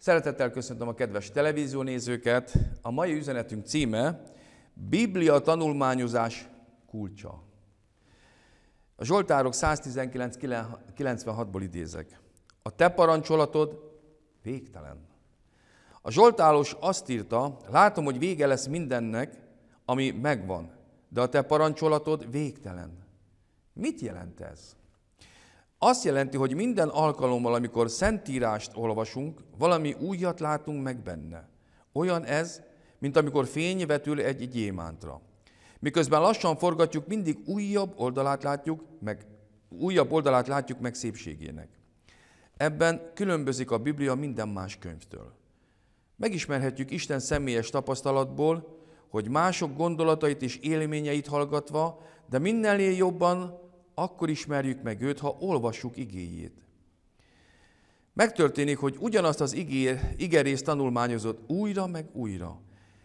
Szeretettel köszöntöm a kedves televíziónézőket. A mai üzenetünk címe Biblia tanulmányozás kulcsa. A Zsoltárok 119.96-ból idézek. A te parancsolatod végtelen. A Zsoltálos azt írta, látom, hogy vége lesz mindennek, ami megvan, de a te parancsolatod végtelen. Mit jelent ez? Azt jelenti, hogy minden alkalommal, amikor szentírást olvasunk, valami újat látunk meg benne. Olyan ez, mint amikor fény vetül egy gyémántra. Miközben lassan forgatjuk, mindig újabb oldalát látjuk, meg újabb oldalát látjuk meg szépségének. Ebben különbözik a Biblia minden más könyvtől. Megismerhetjük Isten személyes tapasztalatból, hogy mások gondolatait és élményeit hallgatva, de mindennél jobban akkor ismerjük meg őt, ha olvassuk igéjét. Megtörténik, hogy ugyanazt az igér, igerészt tanulmányozott újra meg újra.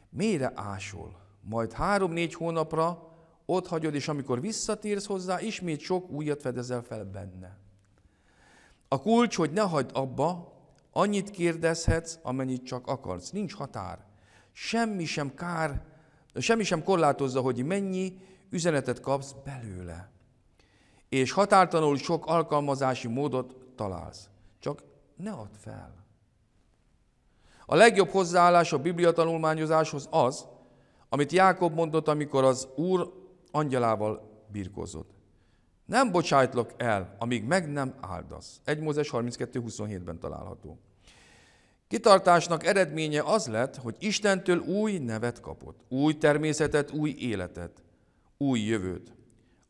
Mélyre ásol, majd három-négy hónapra ott hagyod, és amikor visszatérsz hozzá, ismét sok újat fedezel fel benne. A kulcs, hogy ne hagyd abba, annyit kérdezhetsz, amennyit csak akarsz. Nincs határ. Semmi sem kár, semmi sem korlátozza, hogy mennyi üzenetet kapsz belőle és határtalanul sok alkalmazási módot találsz. Csak ne add fel. A legjobb hozzáállás a Biblia tanulmányozáshoz az, amit Jákob mondott, amikor az Úr angyalával birkózott. Nem bocsájtlak el, amíg meg nem áldasz. 1 Mózes 32.27-ben található. Kitartásnak eredménye az lett, hogy Istentől új nevet kapott, új természetet, új életet, új jövőt.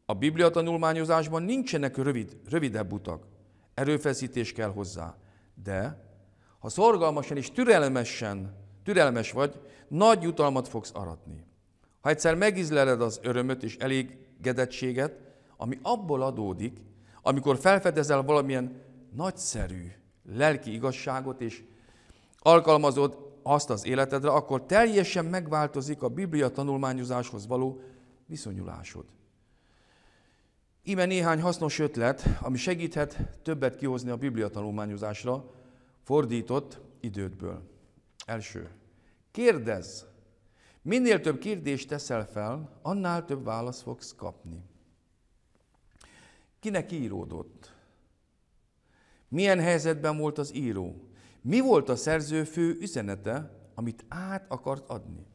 A Biblia tanulmányozásban nincsenek rövid, rövidebb utak. Erőfeszítés kell hozzá. De ha szorgalmasan és türelmesen, türelmes vagy, nagy jutalmat fogsz aratni. Ha egyszer megizleled az örömöt és elégedettséget, ami abból adódik, amikor felfedezel valamilyen nagyszerű lelki igazságot, és alkalmazod azt az életedre, akkor teljesen megváltozik a Biblia tanulmányozáshoz való viszonyulásod. Íme néhány hasznos ötlet, ami segíthet többet kihozni a Biblia tanulmányozásra fordított idődből. Első. Kérdezz! Minél több kérdést teszel fel, annál több választ fogsz kapni. Kinek íródott? Milyen helyzetben volt az író? Mi volt a szerző fő üzenete, amit át akart adni?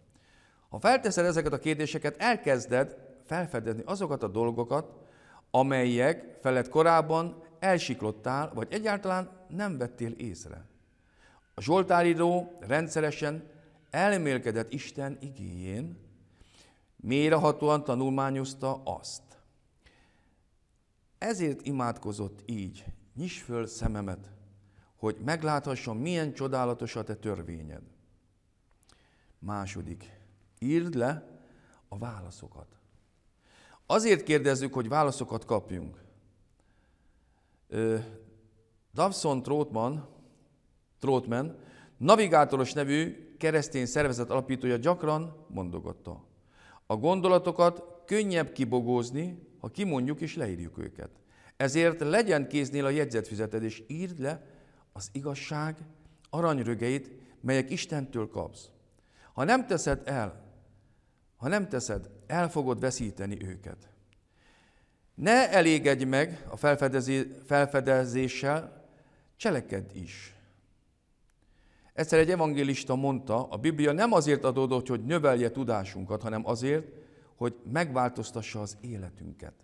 Ha felteszed ezeket a kérdéseket, elkezded felfedezni azokat a dolgokat, amelyek felett korábban elsiklottál, vagy egyáltalán nem vettél észre. A Zsoltáríró rendszeresen elmélkedett Isten igéjén, mélyrehatóan tanulmányozta azt. Ezért imádkozott így, nyis föl szememet, hogy megláthasson, milyen csodálatos a te törvényed. Második, írd le a válaszokat. Azért kérdezzük, hogy válaszokat kapjunk. Davson Trotman, Trotman, navigátoros nevű keresztény szervezet alapítója gyakran mondogatta. A gondolatokat könnyebb kibogózni, ha kimondjuk és leírjuk őket. Ezért legyen kéznél a jegyzetfüzeted, és írd le az igazság aranyrögeit, melyek Istentől kapsz. Ha nem teszed el, ha nem teszed, el fogod veszíteni őket. Ne elégedj meg a felfedezéssel, cselekedd is. Egyszer egy evangélista mondta, a Biblia nem azért adódott, hogy növelje tudásunkat, hanem azért, hogy megváltoztassa az életünket.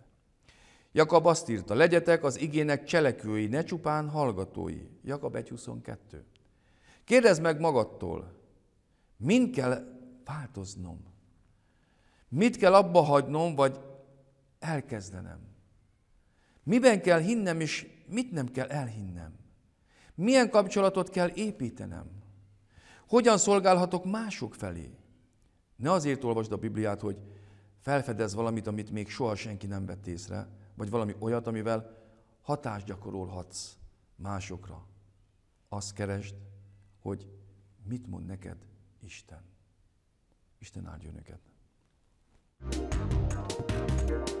Jakab azt írta, legyetek az igének cselekvői, ne csupán hallgatói. Jakab 1.22. Kérdezd meg magadtól, mind kell változnom? Mit kell abba hagynom, vagy elkezdenem? Miben kell hinnem, és mit nem kell elhinnem? Milyen kapcsolatot kell építenem? Hogyan szolgálhatok mások felé? Ne azért olvasd a Bibliát, hogy felfedez valamit, amit még soha senki nem vett észre, vagy valami olyat, amivel hatást gyakorolhatsz másokra. Azt keresd, hogy mit mond neked Isten. Isten áldja önöket. Thank you.